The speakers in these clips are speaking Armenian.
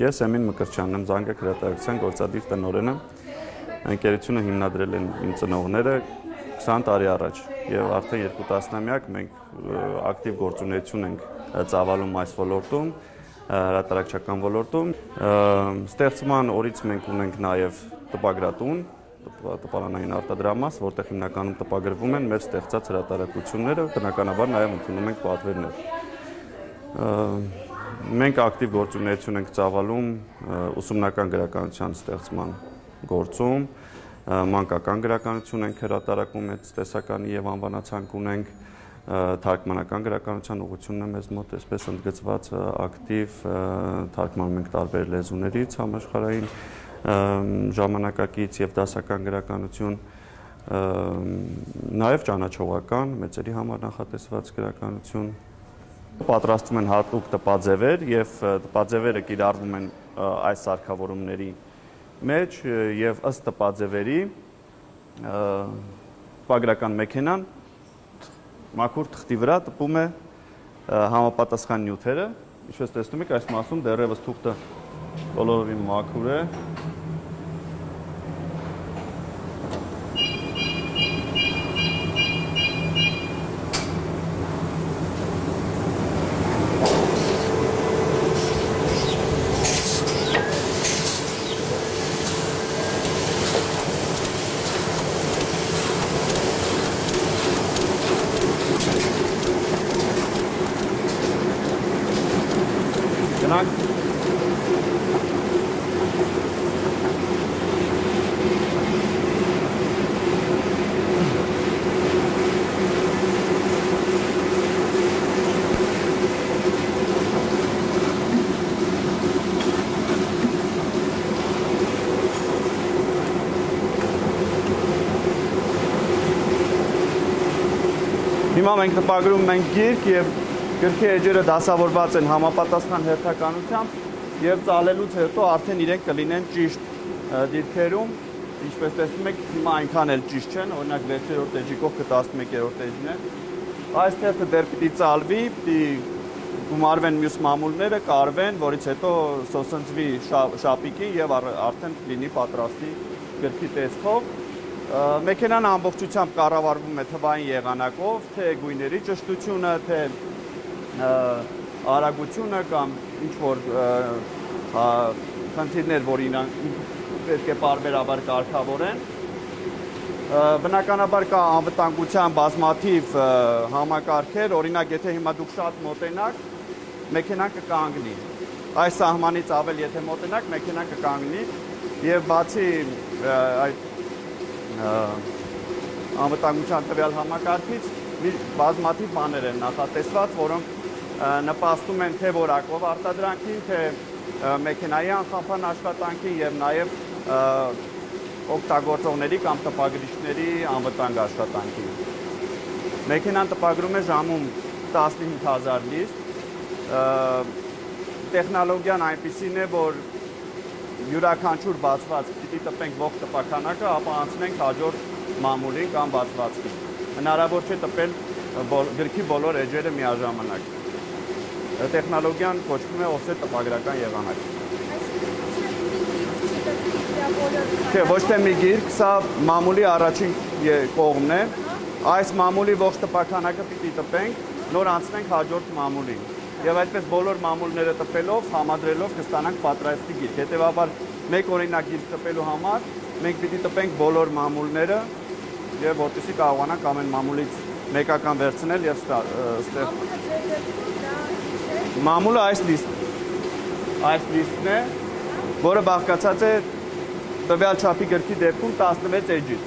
Ես Էմին Մկրչյանն եմ, Զանգակ հրատարակության գործադիր տնօրենը։ Ընկերությունը հիմնադրել են իմ ծնողները 20 տարի առաջ եւ արդեն երկու տասնամյակ մենք ակտիվ գործունեություն ենք ծավալում այս ոլորտում հրատարակչական ոլորտում ստեղծման օրից մենք ունենք նաև տպագրատուն տպարանային արտադրամաս, որտեղ հիմնականում տպագրվում են մեր ստեղծած հրատարակությունները, բնականաբար նաև ընդունում ենք պատվերներ։ Մենք ակտիվ գործունեություն ենք ծավալում ուսումնական գրականության ստեղծման գործում, մանկական գրականություն ենք հրատարակում, այդ տեսականի եւ անվանացանք ունենք թարգմանական գրականության ուղղությունն է մեզ մոտ այսպես ընդգծված ակտիվ թարգմանում ենք տարբեր լեզուներից համաշխարհային ժամանակակից եւ դասական գրականություն նաեւ ճանաչողական մեծերի համար նախատեսված գրականություն պատրաստվում են հատուկ տպաձևեր եւ տպաձևերը կիրառվում են այս սարքավորումների մեջ եւ ըստ տպաձևերի տպագրական մեքենան մաքուր թղթի վրա տպում է համապատասխան նյութերը ինչպես տեսնում եք այս մասում դեռևս թուղթը բոլորովին մաքուր է Հիմա մենք տպագրում ենք գիրք եւ գրքի էջերը դասավորված են համապատասխան հերթականությամբ եւ ծալելուց հետո արդեն իրենք կլինեն ճիշտ դիրքերում ինչպես տեսնում եք հիմա այնքան էլ ճիշտ չեն օրինակ 6-րդ էջի կողքը 11-րդ էջն է այս թերթը դեռ պիտի ծալվի պիտի գումարվեն մյուս մամուլները կարվեն որից հետո սոսնձվի շապիկի եւ արդեն լինի պատրաստի գրքի տեսքով մեքենան ամբողջությամբ կառավարվում է թվային եղանակով, թե գույների ճշտությունը, թե արագությունը կամ ինչ որ խնդիրներ, որ իրան պետք է բարբերաբար կարգավորեն։ Բնականաբար կա անվտանգության բազմաթիվ համակարգեր, օրինակ եթե հիմա դուք շատ մոտենաք, մեքենան կկանգնի։ Այս սահմանից ավել եթե մոտենաք, մեքենան կկանգնի եւ բացի այդ անվտանգության տվյալ համակարգից մի բազմաթիվ բաներ են նախատեսված, որոնք նպաստում են թե որակով արտադրանքին, թե մեքենայի անխափան աշխատանքին եւ նաեւ օգտագործողների կամ տպագրիչների անվտանգ աշխատանքին։ Մեքենան տպագրում է ժամում 15000 լիստ։ Տեխնոլոգիան այնպեսին է, որ յուրաքանչյուր բացված պիտի տպենք ողջ տպականակը, ապա անցնենք հաջորդ մամուլին կամ բացվածքին։ Հնարավոր չէ տպել գրքի բոլոր էջերը միաժամանակ։ Տեխնոլոգիան կոչվում է օֆսետ տպագրական եղանակ։ Չէ, ոչ թե մի գիրք, սա մամուլի առաջին կողմն է։ Այս մամուլի ողջ տպականակը պիտի տպենք, նոր անցնենք հաջորդ մամուլին եւ այդպես բոլոր մամուլները տպելով, համադրելով կստանանք պատրաստի գիրք։ Հետևաբար մեկ օրինակ գիրք տպելու համար մենք պիտի տպենք բոլոր մամուլները եւ որտիսի կարողանանք ամեն մամուլից մեկական վերցնել եւ ստեղ Մամուլը այս լիստ այս լիստն է, որը բաղկացած է տվյալ չափի գրքի դեպքում 16 էջից։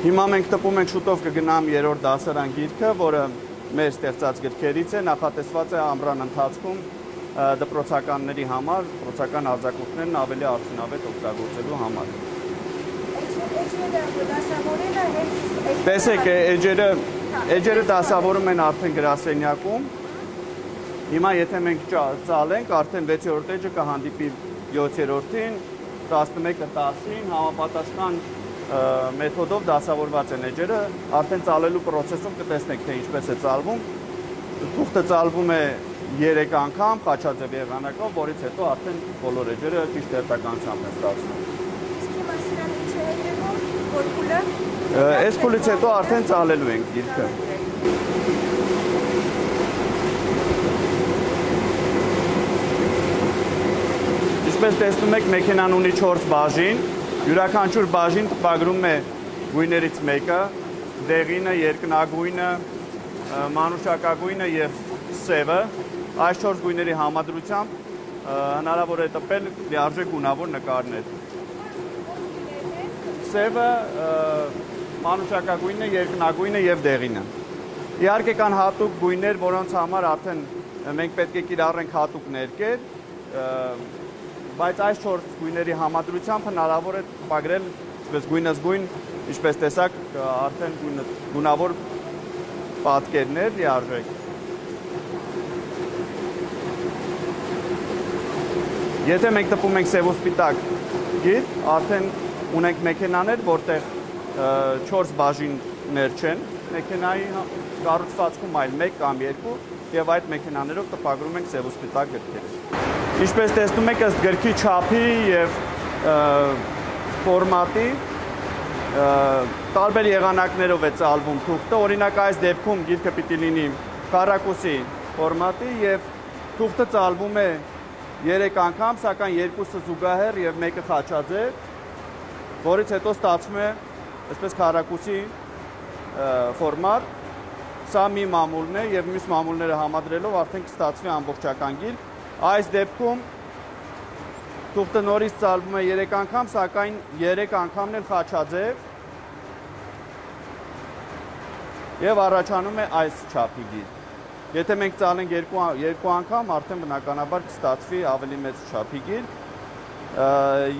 Հիմա մենք տպում ենք շուտով կգնամ երրորդ դասարան գիրքը, որը մեր ստեղծած գրքերից է, նախատեսված է ամռան ընթացքում դպրոցականների համար, դպրոցական արձակուրդներն ավելի արդյունավետ օգտագործելու համար։ Տեսեք, էջերը էջերը դասավորում են արդեն գրասենյակում։ Հիմա եթե մենք ծալենք, արդեն 6-րդ էջը կհանդիպի 7-րդին, 11-ը 10-ին համապատասխան մեթոդով դասավորված են էջերը, արդեն ծալելու process-ում կտեսնեք թե ինչպես է ծալվում։ Թուղթը ծալվում է 3 անգամ խաչաձև եղանակով, որից հետո արդեն բոլոր էջերը ճիշտ հերթականությամբ են ստացվում։ Այս փուլից հետո արդեն ծալելու ենք գիրքը։ Ինչպես տեսնում եք, մեքենան ունի 4 բաժին։ Յուրաքանչյուր բաժին տպագրում է գույներից մեկը՝ դեղինը, երկնագույնը, մանուշակագույնը եւ սևը։ Այս 4 գույների համադրությամբ հնարավոր է տպել լիարժեք գունավոր նկարներ։ Սևը, մանուշակագույնը, երկնագույնը եւ դեղինը։ Իհարկե կան հատուկ գույներ, որոնց համար արդեն մենք պետք է կիրառենք հատուկ ներկեր, բայց այս 4 գույների համադրությամբ հնարավոր է տպագրել այսպես գույնս գույն, ինչպես տեսակ, արդեն գունավոր պատկերներ լիարժեք։ Եթե մենք տպում ենք սև ու սպիտակ գիծ, արդեն ունենք մեքենաներ, որտեղ 4 բաժիններ չեն, մեքենայի հա- կառուցվածքում այլ 1 կամ 2 եւ այդ մեքենաներով տպագրում ենք սև ու սպիտակ գրքեր։ Ինչպես տեսնում եք, ըստ գրքի չափի եւ ֆորմատի տարբեր եղանակներով է ծալվում թուղթը։ Օրինակ այս դեպքում գիրքը պիտի լինի քառակուսի ֆորմատի եւ թուղթը ծալվում է 3 անգամ, սակայն երկուսը զուգահեռ եւ մեկը խաչաձև, որից հետո ստացվում է այսպես քառակուսի ը, ֆորմատ։ Սա մի մամուլն է եւ մյուս մամուլները համադրելով արդեն կստացվի ամբողջական գիրք։ Այս դեպքում թուղթը նորից ծալվում է 3 անգամ, սակայն 3 անգամն էլ խաչաձև եւ առաջանում է այս չափի գիր։ Եթե մենք ծալենք երկու երկու անգամ, արդեն բնականաբար կստացվի ավելի մեծ չափի գիր։ Ա,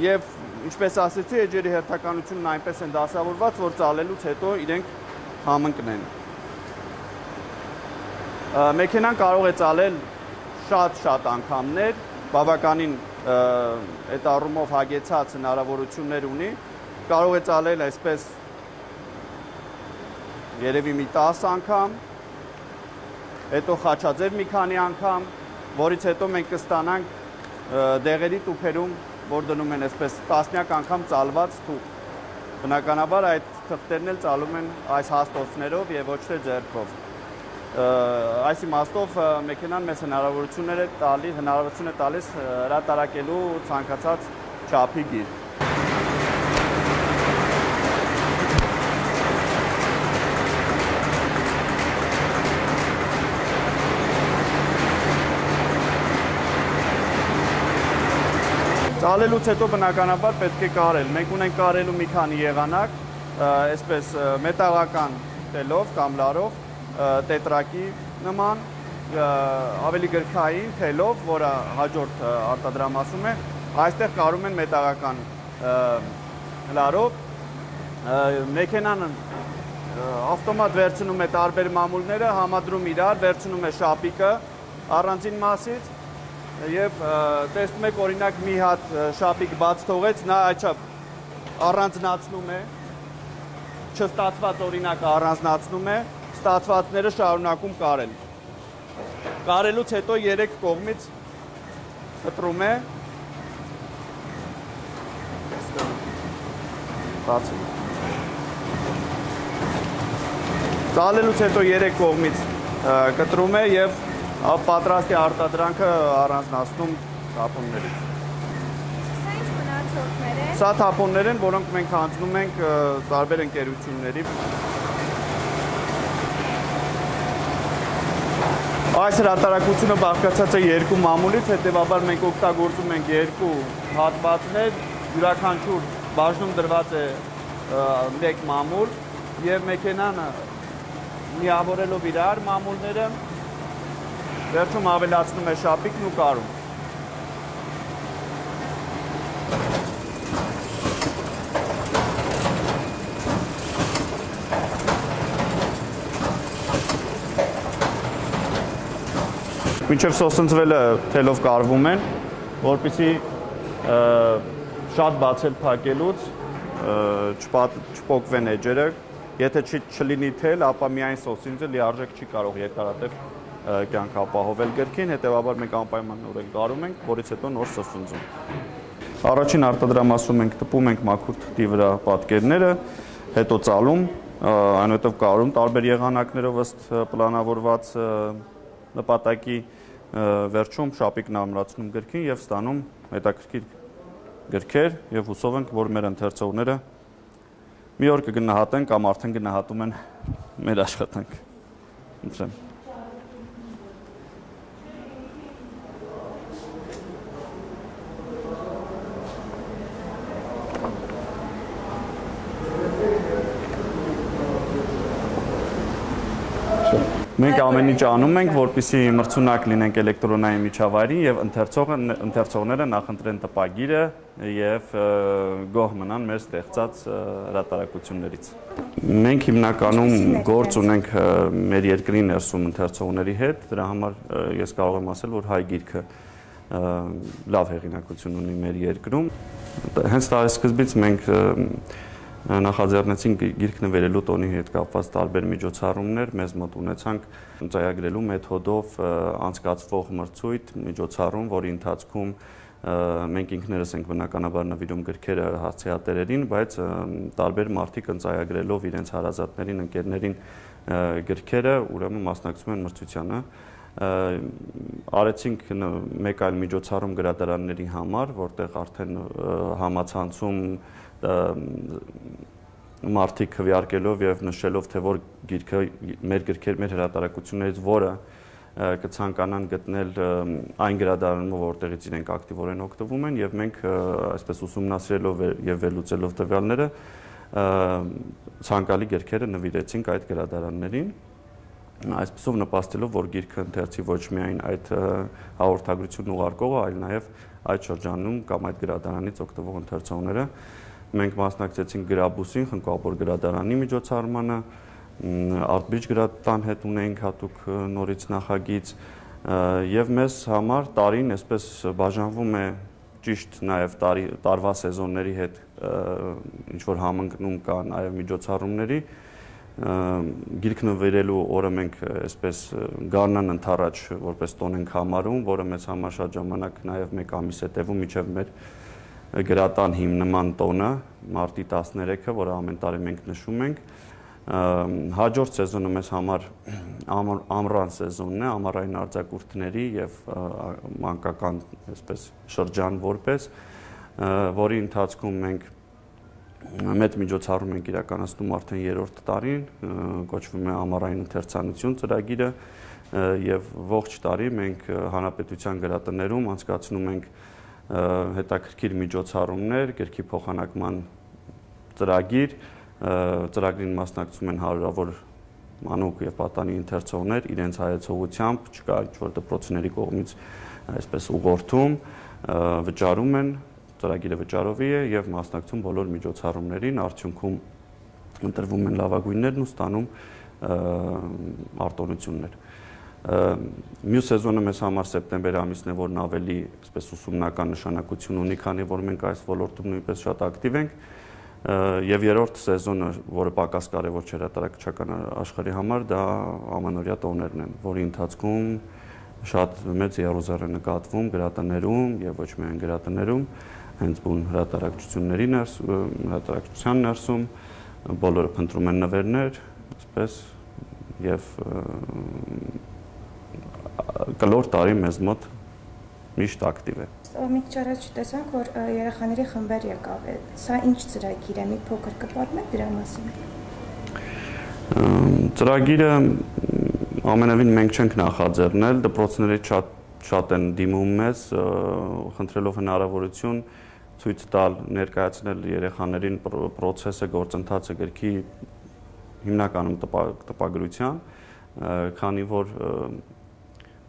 Եվ ինչպես ասեցի, էջերի հերթականությունն այնպես են դասավորված, որ ծալելուց հետո իրենք համընկնեն։ Մեքենան կարող է ծալել շատ-շատ անգամներ, բավականին այդ առումով հագեցած հնարավորություններ ունի։ Կարող է ծալել այսպես երևի մի 10 անգամ, հետո խաչաձև մի քանի անգամ, որից հետո մենք կստանանք դեղերի տուփերում, որ դնում են այսպես տասնյակ անգամ ծալված թուղթ։ Բնականաբար այդ թղթերն էլ ծալում են այս հաստոցներով եւ ոչ թե ձեռքով։ Այս իմաստով մեքենան մեծ հնարավորություններ է տալի, հնարավորություն է տալիս հրատարակելու ցանկացած չափի գիր։ Ծալելուց հետո բնականաբար պետք է կարել։ Մենք ունենք կարելու մի քանի եղանակ, այսպես մետաղական թելով կամ լարով, տետրակի նման, ավելի գրքային թելով, որը հաջորդ արտադրամասում է, այստեղ կարում են մետաղական լարով, մեքենան ավտոմատ վերցնում է տարբեր մամուլները, համադրում իրար, վերցնում է շապիկը առանձին մասից ը, տեսնում եք օրինակ մի հատ շապիկ բաց թողեց, նա այչափ առանձնացնում է, չստացված օրինակ առանձնացնում է, ստացվածները շարունակում կարել։ Կարելուց հետո երեք կողմից կտրում է։ Բացում։ Ծալելուց հետո երեք կողմից կտրում է եւ ա, պատրաստի արտադրանքը առանձնացնում թափոններից։ Սա թափոններ են, որոնք մենք հանձնում ենք տարբեր ընկերությունների։ Այս հրատարակությունը բաղկացած է երկու մամուլից, հետեւաբար մենք օգտագործում ենք երկու հատվածներ, յուրաքանչյուր բաժնում դրված է մեկ մամուլ եւ մեքենան միավորելով իրար մամուլները վերջում ավելացնում է շապիկն ու կարում։ Մինչև սոսնձվելը թելով կարվում են, որպեսի ը, շատ բացել փակելուց չփոկվեն էջերը։ Եթե չլինի թել, ապա միայն սոսինձը լիարժեք չի կարող երկարատև կյանք ապահովել գրքին, հետեւաբար մենք անպայմանորեն կարում ենք, որից հետո նոր սրսունձում։ Առաջին արտադրամասում ենք տպում ենք մաքուր թղթի վրա պատկերները, հետո ծալում, այնուհետև կարում տարբեր եղանակներով ըստ պլանավորված նպատակի վերջում շապիկն ամրացնում գրքին եւ ստանում հետաքրքիր գրքեր եւ հուսով ենք, որ մեր ընթերցողները մի օր կգնահատեն կամ արդեն գնահատում են մեր աշխատանքը։ Ընտրեմ։ Մենք ամեն ինչ անում ենք, որպեսզի մրցունակ լինենք էլեկտրոնային միջավայրին եւ ընթերցողները նախընտրեն տպագիրը եւ գոհ մնան մեր ստեղծած հրատարակություններից։ Մենք հիմնականում գործ ունենք մեր երկրի ներսում ընթերցողների հետ, դրա համար ես կարող եմ ասել, որ հայ գիրքը լավ հեղինակություն ունի մեր երկրում։ Հենց տարեսկզբից մենք նախաձեռնեցինք գիրք նվերելու տոնի հետ կապված տարբեր միջոցառումներ, մեզ մոտ ունեցանք ծայագրելու մեթոդով անցկացվող մրցույթ, միջոցառում, որի ընթացքում մենք ինքներս ենք բնականաբար նվիրում գրքերը հասցեատերերին, բայց տարբեր մարդիկ ընծայագրելով իրենց հարազատներին, ընկերներին գրքերը, ուրեմն մասնակցում են մրցությանը արեցինք մեկ այլ միջոցառում գրադարանների համար, որտեղ արդեն համացանցում մարդիկ քվեարկելով եւ նշելով թե որ գիրքը մեր գրքեր մեր հրատարակություններից որը կցանկանան գտնել այն գրադարանում, որտեղից իրենք ակտիվորեն օգտվում են եւ մենք այսպես ուսումնասիրելով եւ վերլուծելով տվյալները ցանկալի գրքերը նվիրեցինք այդ գրադարաններին այսպեսով նպաստելով որ գիրքը ընթերցի ոչ միայն այդ հաղորդագրությունն ուղարկողը, այլ նաեւ այդ շրջանում կամ այդ գրադարանից օգտվող ընթերցողները մենք մասնակցեցինք գրաբուսին, խնկապոր գրադարանի միջոցառմանը, Artbridge գրադարան հետ ունենք հատուկ նորից նախագիծ եւ մեզ համար տարին այսպես բաժանվում է ճիշտ նաև տարի տարվա սեզոնների հետ ինչ որ համընկնում կա նաև միջոցառումների գիրք նվերելու օրը մենք այսպես գարնան ընթառաջ որպես տոն ենք համարում, որը մեծ համար շատ ժամանակ նաև մեկ ամիս է տևում միջև մեր գրատան հիմնման տոնը մարտի 13-ը, որը ամեն տարի մենք նշում ենք, հաջորդ սեզոնը մեզ համար ամռան սեզոնն է, ամառային արձակուրդների եւ մանկական այսպես շրջան որպես, որի ընթացքում մենք մեծ միջոցառում ենք իրականացնում արդեն երրորդ տարին, կոչվում է ամառային ընթերցանություն ծրագիրը եւ ողջ տարի մենք հանրապետության գրատներում անցկացնում ենք հետաքրքիր միջոցառումներ, գրքի փոխանակման ծրագիր, ծրագրին մասնակցում են հարյուրավոր մանուկ եւ պատանի ընթերցողներ իրենց հայեցողությամբ, չկա ինչ-որ դպրոցների կողմից այսպես ուղղորդում, վճարում են, ծրագիրը վճարովի է եւ մասնակցում բոլոր միջոցառումներին, արդյունքում ընտրվում են լավագույններն ու ստանում արտոնություններ։ Մյուս սեզոնը մեզ համար սեպտեմբեր ամիսն է, որն ավելի այսպես ուսումնական նշանակություն ունի, քանի որ մենք այս ոլորտում նույնպես շատ ակտիվ ենք։ Եվ երրորդ սեզոնը, որը պակաս կարևոր չէ հրատարակչական աշխարհի համար, դա ամանորյա տոներն են, որի ընթացքում շատ մեծ երոզեր է նկատվում գրատներում եւ ոչ միայն գրատներում, հենց բուն հրատարակչությունների ներս հրատարակչության ներսում բոլորը փնտրում են նվերներ, այսպես եւ կլոր տարի մեզ մոտ միշտ ակտիվ է։ Մի քիչ առաջ տեսանք, որ երեխաների խմբեր եկավ։ Սա ինչ ծրագիր է։ Մի փոքր կպատմեք դրա մասին։ Ծրագիրը ամենևին մենք չենք նախաձեռնել, դպրոցների շատ շատ են դիմում մեզ, խնդրելով հնարավորություն ցույց տալ, ներկայացնել երեխաներին process-ը, գործընթացը գրքի հիմնականում տպագրության, քանի որ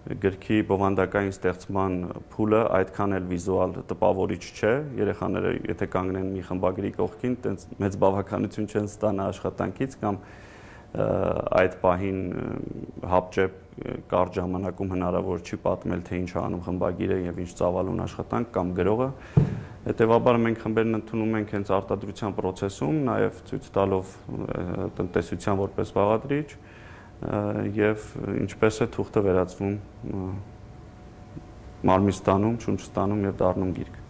գրքի բովանդակային ստեղծման փուլը այդքան էլ վիզուալ տպավորիչ չէ։ Երեխաները եթե կանգնեն մի խմբագրի կողքին, տենց մեծ բավականություն չեն ստանա աշխատանքից կամ այդ պահին հապճեպ կարճ ժամանակում հնարավոր չի պատմել թե ինչ անում խմբագիրը եւ ինչ ծավալուն աշխատանք կամ գրողը հետեւաբար մենք խմբերն ընդունում ենք հենց արտադրության process-ում նաեւ ցույց տալով տնտեսության որպես բաղադրիչ եւ ինչպես է թուղթը վերածվում մարմին ստանում, շունչ ստանում եւ դառնում գիրք։